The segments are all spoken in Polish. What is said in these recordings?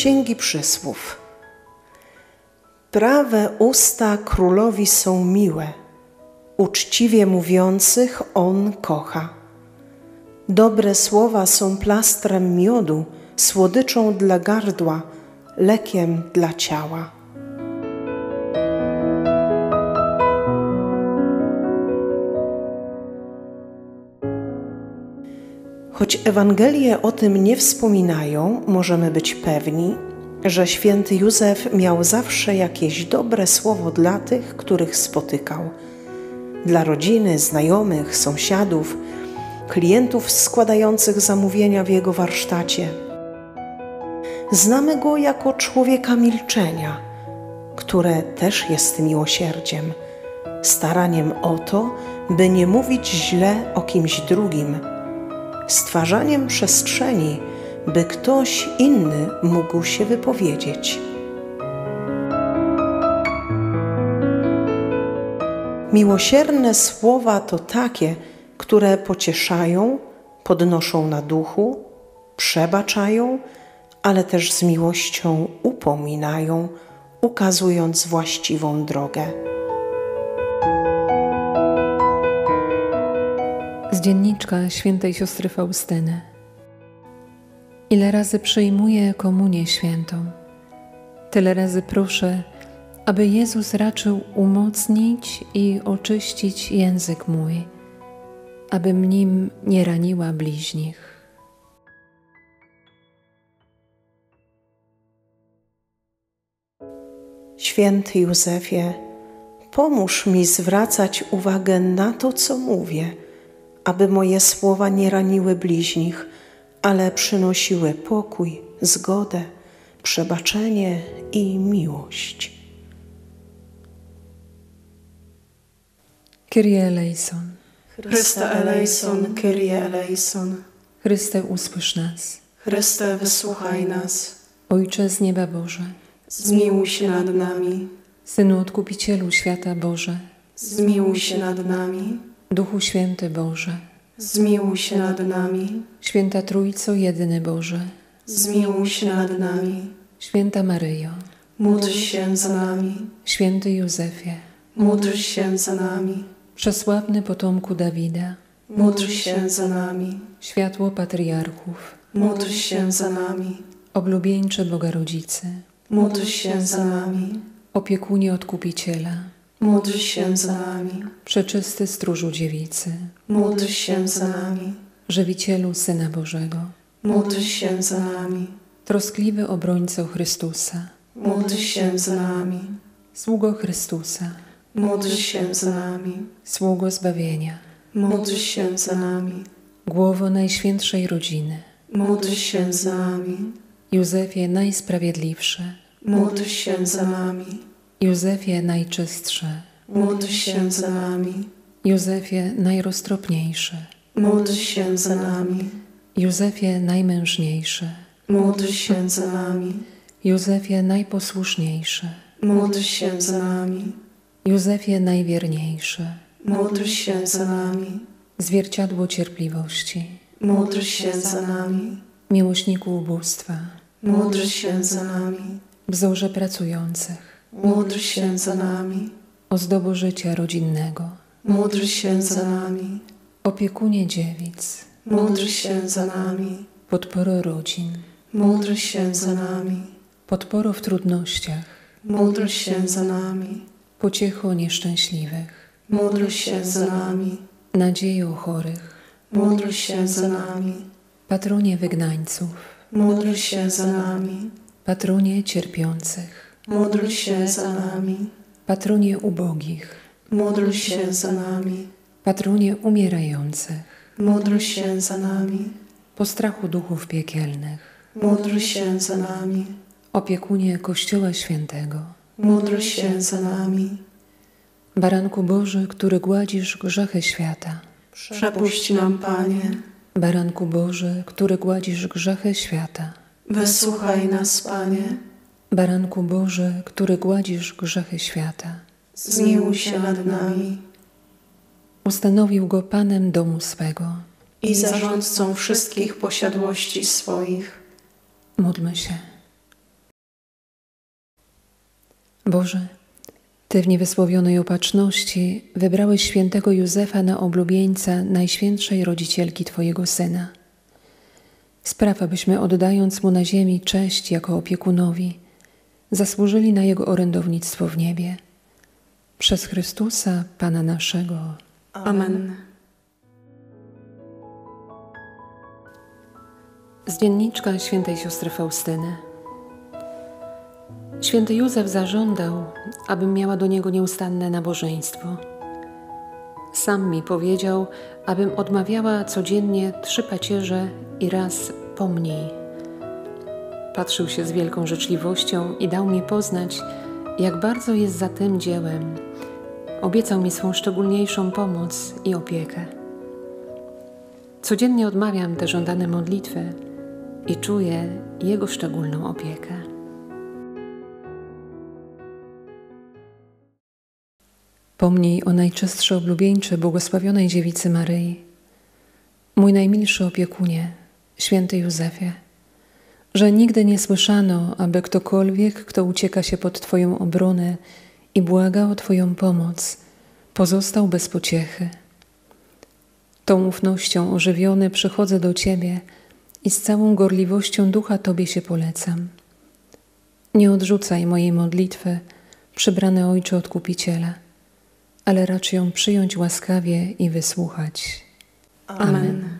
Księgi Przysłów. Prawe usta królowi są miłe, uczciwie mówiących on kocha. Dobre słowa są plastrem miodu, słodyczą dla gardła, lekiem dla ciała. Choć Ewangelie o tym nie wspominają, możemy być pewni, że święty Józef miał zawsze jakieś dobre słowo dla tych, których spotykał. Dla rodziny, znajomych, sąsiadów, klientów składających zamówienia w jego warsztacie. Znamy go jako człowieka milczenia, które też jest miłosierdziem, staraniem o to, by nie mówić źle o kimś drugim stwarzaniem przestrzeni, by ktoś inny mógł się wypowiedzieć. Miłosierne słowa to takie, które pocieszają, podnoszą na duchu, przebaczają, ale też z miłością upominają, ukazując właściwą drogę. Dzienniczka świętej siostry Faustyny. Ile razy przyjmuję komunię świętą, tyle razy proszę, aby Jezus raczył umocnić i oczyścić język mój, abym nim nie raniła bliźnich. Święty Józefie, pomóż mi zwracać uwagę na to, co mówię aby moje słowa nie raniły bliźnich, ale przynosiły pokój, zgodę, przebaczenie i miłość. Kyrie eleison. Chryste eleison, Kyrie eleison. Chryste usłysz nas. Chryste wysłuchaj nas. Ojcze z nieba Boże. Zmiłuj się nad nami. Synu Odkupicielu świata Boże. Zmiłuj się nad nami. Duchu Święty Boże, zmiłuj się nad nami. Święta Trójco Jedyny Boże, zmiłuj się nad nami. Święta Maryjo, módl się za nami. Święty Józefie, módl się za nami. Przesławny potomku Dawida, módl się za nami. Światło patriarchów, módl się za nami. Oblubieńcze Boga Rodzicy, módl się za nami. Opiekunie Odkupiciela, Módl się za nami. Przeczysty stróżu dziewicy. Módl się za nami. Żywicielu Syna Bożego. Módl się za nami. Troskliwy obrońco Chrystusa. Módl się za nami. Sługo Chrystusa. Módl się za nami. Sługo zbawienia. Módl się za nami. Głowo Najświętszej Rodziny. Módl się za nami. Józefie Najsprawiedliwszy. Módl się za nami. Józefie najczystszy, módl się za nami. Józefie najroztropniejszy, módl się za nami. Józefie najmężniejszy, módl się za nami. Józefie najposłuszniejszy, módl się za nami. Józefie najwierniejszy, módl się za nami. Zwierciadło cierpliwości, módl się za nami. Miłośniku ubóstwa, módl się za nami. Wzorze pracujących, Módl się za nami. Ozdobo życia rodzinnego. Módl się za nami. Opiekunie dziewic. Módl się za nami. Podporo rodzin. Módl się za nami. Podporo w trudnościach. Módl się za nami. Pociecho nieszczęśliwych. Módl się za nami. Nadziejo chorych. Módl się za nami. Patronie wygnańców. Módl się za nami. Patronie cierpiących. Módl się za nami. Patronie ubogich. Módl się za nami. Patronie umierających. Módl się za nami. Postrachu duchów piekielnych. Módl się za nami. Opiekunie Kościoła Świętego. Módl się za nami. Baranku Boży, który gładzisz grzechy świata. Przepuść nam, Panie. Baranku Boży, który gładzisz grzechy świata. Wysłuchaj nas, Panie. Baranku Boży, który gładzisz grzechy świata, zmiłuj się nad nami. Ustanowił go Panem domu swego i zarządcą wszystkich posiadłości swoich. Módlmy się. Boże, Ty w niewysłowionej opatrzności wybrałeś świętego Józefa na oblubieńca Najświętszej Rodzicielki Twojego Syna. Spraw, abyśmy oddając Mu na ziemi cześć jako opiekunowi, zasłużyli na Jego orędownictwo w niebie. Przez Chrystusa, Pana naszego. Amen. Z dzienniczka świętej siostry Faustyny. Święty Józef zażądał, abym miała do niego nieustanne nabożeństwo. Sam mi powiedział, abym odmawiała codziennie trzy pacierze i raz pomniej. Patrzył się z wielką życzliwością i dał mi poznać, jak bardzo jest za tym dziełem. Obiecał mi swą szczególniejszą pomoc i opiekę. Codziennie odmawiam te żądane modlitwy i czuję Jego szczególną opiekę. Pomnij o najczystsze oblubieńcze błogosławionej dziewicy Maryi, mój najmilszy opiekunie, święty Józefie, że nigdy nie słyszano, aby ktokolwiek, kto ucieka się pod Twoją obronę i błaga o Twoją pomoc, pozostał bez pociechy. Tą ufnością ożywiony przychodzę do Ciebie i z całą gorliwością ducha Tobie się polecam. Nie odrzucaj mojej modlitwy, przybrany Ojcze Odkupiciela, ale racz ją przyjąć łaskawie i wysłuchać. Amen.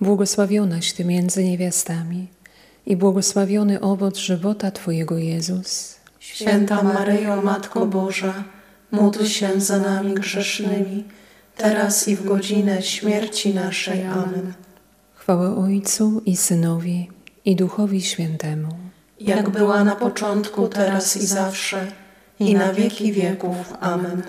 błogosławionaś Ty między niewiastami i błogosławiony owoc żywota Twojego Jezus. Święta Maryjo, Matko Boża, módl się za nami grzesznymi, teraz i w godzinę śmierci naszej. Amen. Chwała Ojcu i Synowi i Duchowi Świętemu. Jak była na początku, teraz i zawsze, i na wieki wieków. Amen.